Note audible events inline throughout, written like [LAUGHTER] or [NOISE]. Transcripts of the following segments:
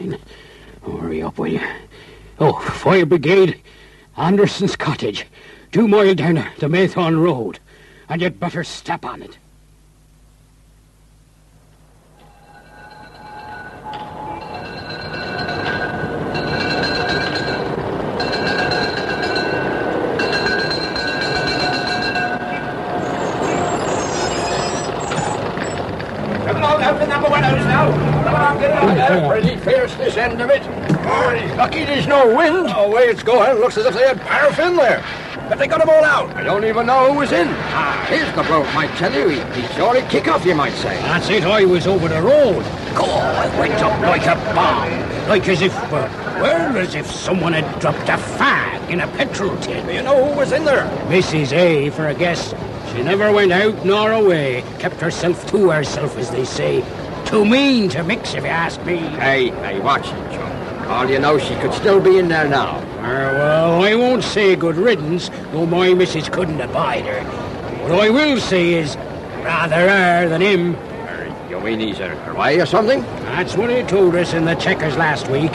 nine. Hurry up, will you? Oh, fire brigade, Anderson's cottage, two mile down the Maythorn Road, and you'd better step on it. Come on to number one house now. Come on, get out there. Pretty fierce this end of it. Oh, lucky there's no wind. The way it's going, looks as if they had paraffin there. But they got them all out. I don't even know who was in. Ah, here's the bloke, might tell you. He, he surely kick off, you might say. That's it, I was over the road. God, it went up like a bomb. Like as if, uh, well, as if someone had dropped a fag in a petrol tin. Do you know who was in there? Mrs. A, for a guess. She never went out nor away. Kept herself to herself, as they say. Too mean to mix, if you ask me. Hey, hey, watch it, John. All you know, she could still be in there now. Ah, well, I won't say good riddance, though my missus couldn't abide her. What I will say is, rather her than him. Er, You mean he's a, away or something? That's what he told us in the Chequers last week.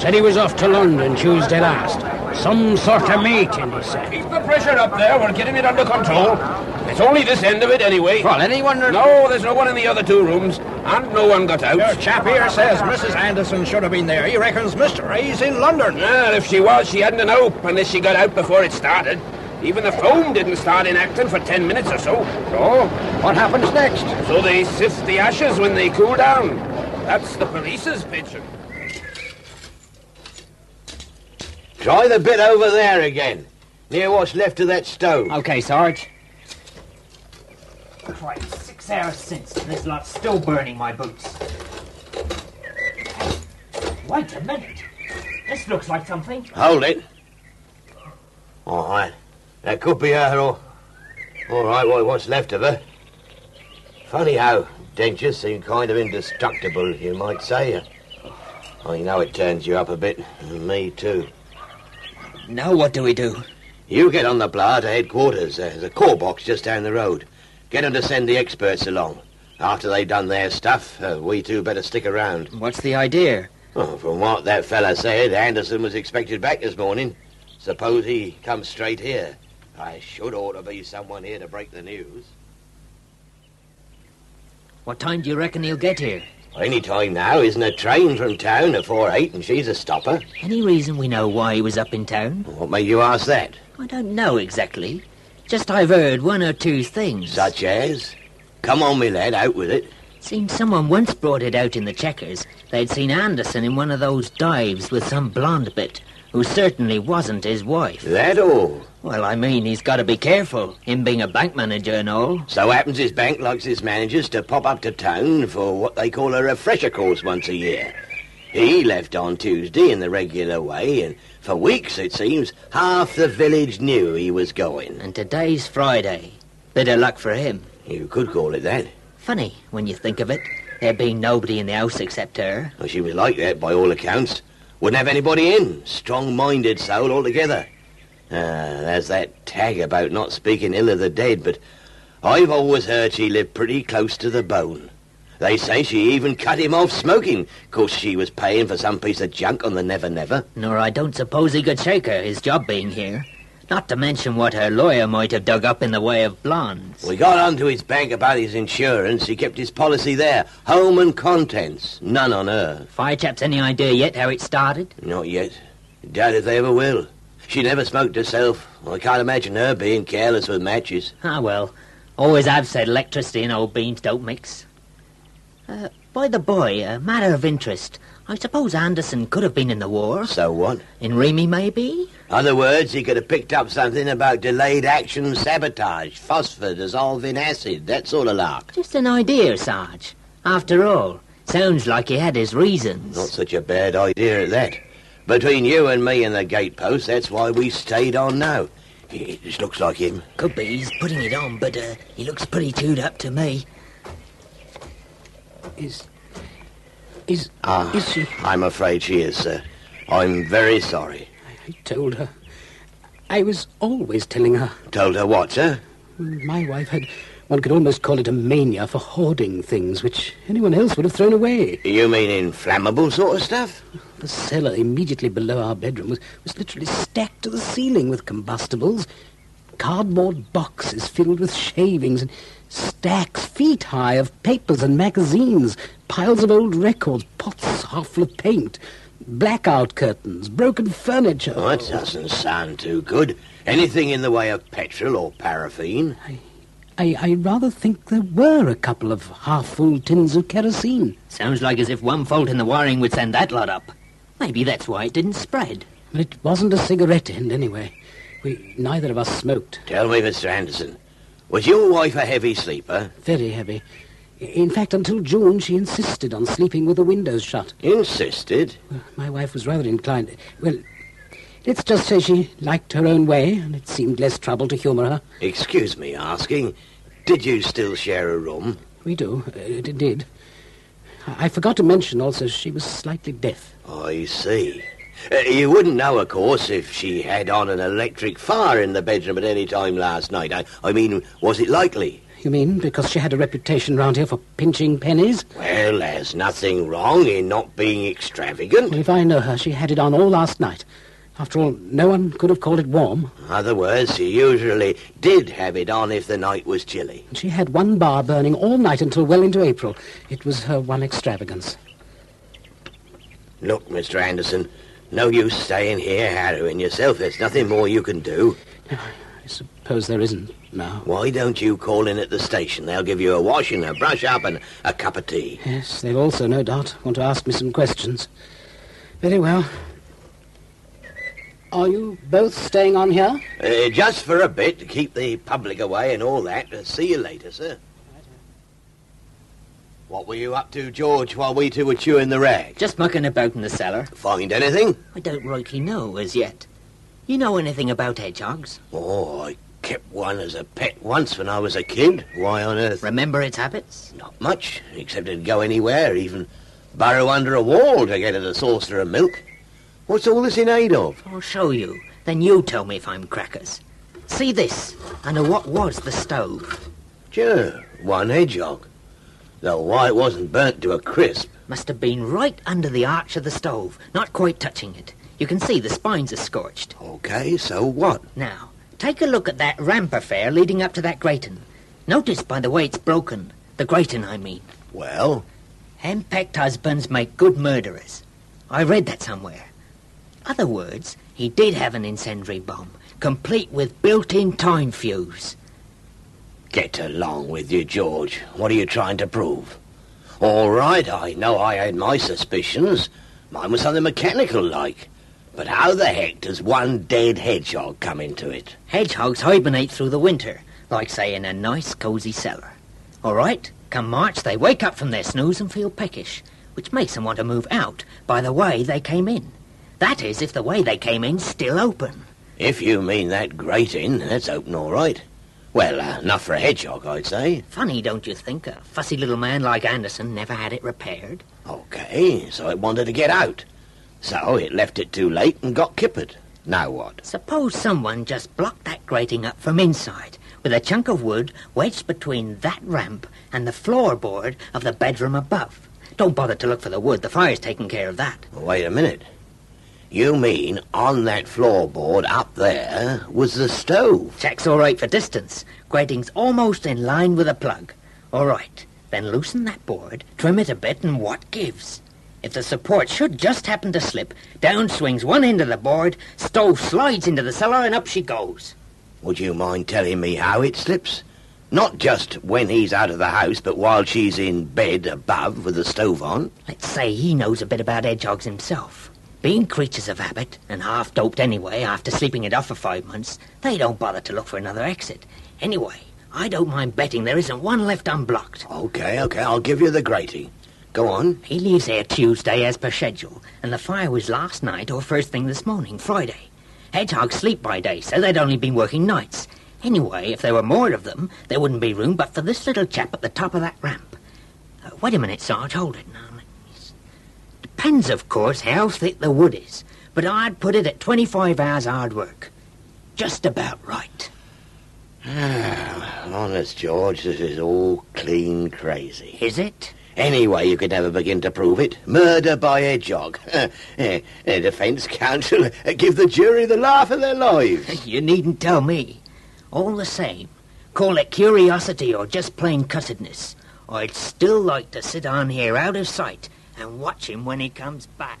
Said he was off to London Tuesday last. Some sort of meeting, he said. Keep the pressure up there. We're getting it under control. It's only this end of it anyway. Well, anyone... No, there's no one in the other two rooms, and no one got out. Your chap here says Mrs. Anderson should have been there. He reckons Mr. A's in London. Well, if she was, she hadn't an hope unless she got out before it started. Even the foam didn't start enacting for ten minutes or so. So, what happens next? So they sift the ashes when they cool down. That's the police's picture. Try the bit over there again, near what's left of that stove. Okay, Sarge. Right, six hours since, and this lot's still burning my boots. Wait a minute. This looks like something. Hold it. All right. That could be her, or... All right, what, what's left of her. Funny how dentures seem kind of indestructible, you might say. I know it turns you up a bit. Me, too. Now what do we do? You get on the blah to headquarters. There's a call box just down the road. Get 'em to send the experts along. After they've done their stuff, uh, we two better stick around. What's the idea? Oh, from what that fella said, Anderson was expected back this morning. Suppose he comes straight here. I should ought to be someone here to break the news. What time do you reckon he'll get here? Any time now, isn't a train from town at four eight, and she's a stopper. Any reason we know why he was up in town? What made you ask that? I don't know exactly. Just I've heard one or two things. Such as? Come on, me lad, out with it. Seems someone once brought it out in the Chequers. They'd seen Anderson in one of those dives with some blonde bit, who certainly wasn't his wife. That all. Well, I mean, he's got to be careful, him being a bank manager and all. So happens his bank likes his managers to pop up to town for what they call a refresher course once a year. He left on Tuesday in the regular way, and for weeks, it seems, half the village knew he was going. And today's Friday. Bit of luck for him. You could call it that. Funny, when you think of it. There being nobody in the house except her. Well, she was like that by all accounts. Wouldn't have anybody in. Strong-minded soul altogether. Ah, there's that tag about not speaking ill of the dead, but I've always heard she lived pretty close to the bone. They say she even cut him off smoking, 'cause she was paying for some piece of junk on the Never Never. Nor I don't suppose he could shake her, his job being here. Not to mention what her lawyer might have dug up in the way of blondes. We got onto his bank about his insurance. He kept his policy there. Home and contents. None on her. Fire chaps any idea yet how it started? Not yet. Doubt if they ever will. She never smoked herself. I can't imagine her being careless with matches. Ah, well. Always have said electricity and old beans don't mix. Uh, by the boy, a matter of interest. I suppose Anderson could have been in the war. So what? In REME, maybe? Other words, he could have picked up something about delayed action sabotage, phosphor dissolving acid, that sort of lark. Just an idea, Sarge. After all, sounds like he had his reasons. Not such a bad idea at that. Between you and me and the gatepost, that's why we stayed on now. It just looks like him. Could be he's putting it on, but uh, he looks pretty chewed up to me. Is. Is. Ah, Is she? I'm afraid she is, sir. I'm very sorry. I told her. I was always telling her. Told her what, sir? My wife had One could almost call it a mania for hoarding things which anyone else would have thrown away. You mean inflammable sort of stuff? The cellar immediately below our bedroom was, was literally stacked to the ceiling with combustibles. Cardboard boxes filled with shavings and stacks feet high of papers and magazines, piles of old records, pots half full of paint, blackout curtains, broken furniture. Oh, that doesn't sound too good. Anything in the way of petrol or paraffin? I, I rather think there were a couple of half-full tins of kerosene. Sounds like as if one fault in the wiring would send that lot up. Maybe that's why it didn't spread. But it wasn't a cigarette end, anyway. We neither of us smoked. Tell me, Mr. Anderson, was your wife a heavy sleeper? Very heavy. In fact, until June, she insisted on sleeping with the windows shut. Insisted? Well, my wife was rather inclined. Well, let's just say she liked her own way, and it seemed less trouble to humour her. Excuse me asking, did you still share a room? We do. Uh, it did. I I forgot to mention also she was slightly deaf. I see. Uh, you wouldn't know, of course, if she had on an electric fire in the bedroom at any time last night. I, I mean, was it likely? You mean because she had a reputation round here for pinching pennies? Well, there's nothing wrong in not being extravagant. Well, if I know her, she had it on all last night. After all, no one could have called it warm. In other words, she usually did have it on if the night was chilly. She had one bar burning all night until well into April. It was her one extravagance. Look, Mr. Anderson, no use staying here harrowing yourself. There's nothing more you can do. I suppose there isn't now. Why don't you call in at the station? They'll give you a wash and a brush up and a cup of tea. Yes, they'll also, no doubt, want to ask me some questions. Very well. Are you both staying on here? Uh, just for a bit to keep the public away and all that. Uh, see you later, sir. What were you up to, George, while we two were chewing the rag? Just mucking about in the cellar. Find anything? I don't rightly know as yet. You know anything about hedgehogs? Oh, I kept one as a pet once when I was a kid. Why on earth? Remember its habits? Not much, except it'd go anywhere, even burrow under a wall to get at a saucer of milk. What's all this in aid of? I'll show you. Then you tell me if I'm crackers. See this? and what was the stove. Sure, one hedgehog. Though why it wasn't burnt to a crisp. Must have been right under the arch of the stove, not quite touching it. You can see the spines are scorched. Okay, so what? Now, take a look at that ramp affair leading up to that grating. Notice by the way it's broken. The grating, I mean. Well, Henpecked husbands make good murderers. I read that somewhere. Other words, he did have an incendiary bomb, complete with built-in time fuse. Get along with you, George. What are you trying to prove? All right, I know I had my suspicions. Mine was something mechanical like. But how the heck does one dead hedgehog come into it? Hedgehogs hibernate through the winter, like, say, in a nice, cosy cellar. All right, come March, they wake up from their snooze and feel peckish, which makes them want to move out by the way they came in. That is, if the way they came in's still open. If you mean that grating, that's open all right. Well, uh, enough for a hedgehog, I'd say. Funny, don't you think? A fussy little man like Anderson never had it repaired. Okay, so it wanted to get out. So it left it too late and got kippered. Now what? Suppose someone just blocked that grating up from inside with a chunk of wood wedged between that ramp and the floorboard of the bedroom above. Don't bother to look for the wood. The fire's taking care of that. Wait a minute. You mean on that floorboard up there was the stove? Check's all right for distance. Grating's almost in line with the plug. All right. Then loosen that board, trim it a bit, and what gives? If the support should just happen to slip, down swings one end of the board, stove slides into the cellar, and up she goes. Would you mind telling me how it slips? Not just when he's out of the house, but while she's in bed above with the stove on. Let's say he knows a bit about hedgehogs himself. Being creatures of habit, and half doped anyway after sleeping it off for five months, they don't bother to look for another exit. Anyway, I don't mind betting there isn't one left unblocked. Okay, okay, I'll give you the grating. Go on. He leaves here Tuesday as per schedule, and the fire was last night or first thing this morning, Friday. Hedgehogs sleep by day, so they'd only been working nights. Anyway, if there were more of them, there wouldn't be room but for this little chap at the top of that ramp. Uh, wait a minute, Sarge, hold it now. Depends, of course, how thick the wood is, but I'd put it at 25 hours hard work. Just about right. Ah, honest, George, this is all clean crazy. Is it? Anyway, you could never begin to prove it. Murder by hedgehog. [LAUGHS] Eh, defence counsel uh, give the jury the laugh of their lives. [LAUGHS] You needn't tell me. All the same, call it curiosity or just plain cussedness. I'd still like to sit on here out of sight and watch him when he comes back.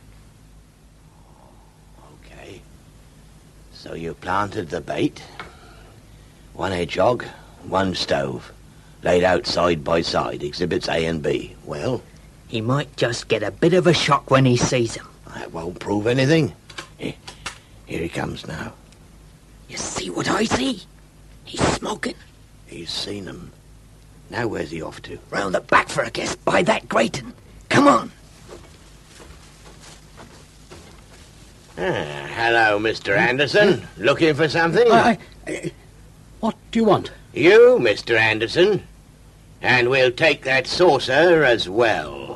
Okay. So you planted the bait. One hedgehog, one stove. Laid out side by side, exhibits A and B. Well, He might just get a bit of a shock when he sees him. that won't prove anything. Eh, Here he comes now. You see what I see? He's smoking. He's seen them. Now where's he off to? Round the back for a guess by that grating. Come on. Ah, hello, Mr. Anderson. Looking for something? I, I, what do you want? You, Mr. Anderson. And we'll take that saucer as well.